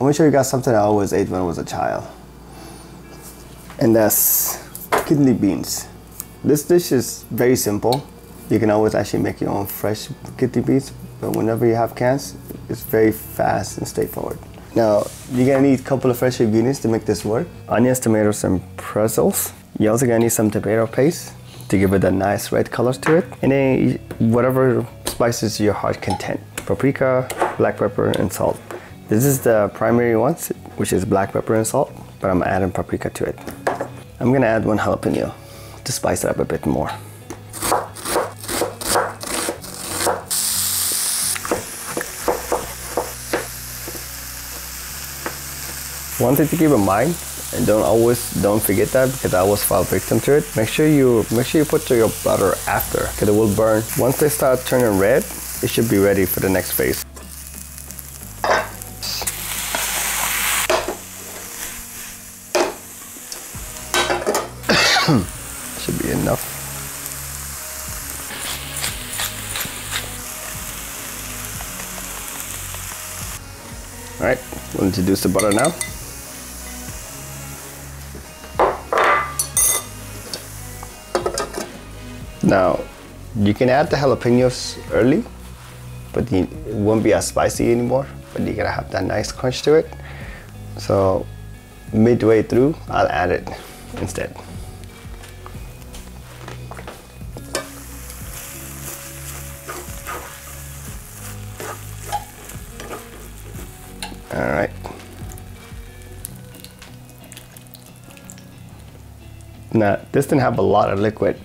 I'm show you guys something I always ate when I was a child. And that's kidney beans. This dish is very simple. You can always actually make your own fresh kidney beans, but whenever you have cans, it's very fast and straightforward. Now, you're gonna need a couple of fresh ingredients to make this work. Onions, tomatoes, and pretzels. You're also gonna need some tomato paste to give it a nice red color to it. And then whatever spices your heart content. Paprika, black pepper, and salt. This is the primary ones, which is black pepper and salt, but I'm adding paprika to it. I'm gonna add one jalapeno to spice it up a bit more. One thing to keep in mind, and don't always don't forget that because I was fall victim to it. Make sure you make sure you put your butter after because it will burn. Once they start turning red, it should be ready for the next phase. should be enough. All right, we'll introduce the butter now. Now, you can add the jalapenos early, but it won't be as spicy anymore, but you gotta have that nice crunch to it. So, midway through, I'll add it instead. All right. Now, this didn't have a lot of liquid,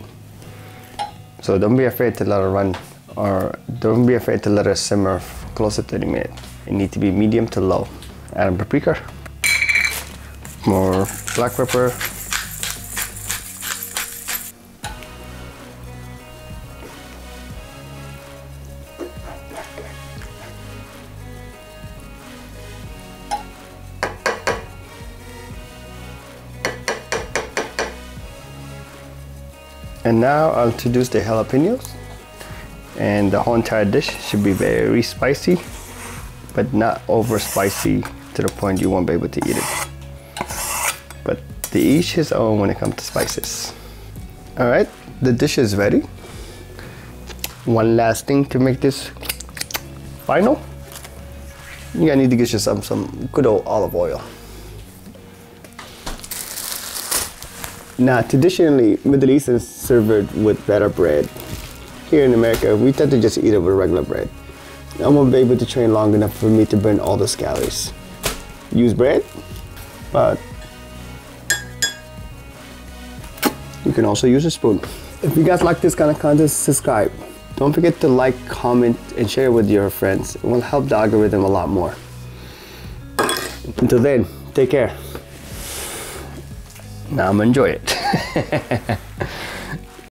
so don't be afraid to let it run or don't be afraid to let it simmer close to 30 minutes. It needs to be medium to low. Add paprika, more black pepper, And now I'll introduce the jalapenos. And the whole entire dish should be very spicy, but not over spicy to the point you won't be able to eat it. But to each his own when it comes to spices. All right, the dish is ready. One last thing to make this final. You're gonna need to get yourself some good old olive oil. Now, traditionally, Middle Easterns serve it with pita bread. Here in America, we tend to just eat it with regular bread. I won't be able to train long enough for me to burn all those calories. Use bread, but you can also use a spoon. If you guys like this kind of content, subscribe. Don't forget to like, comment, and share with your friends. It will help the algorithm a lot more. Until then, take care. Now I'm enjoy it.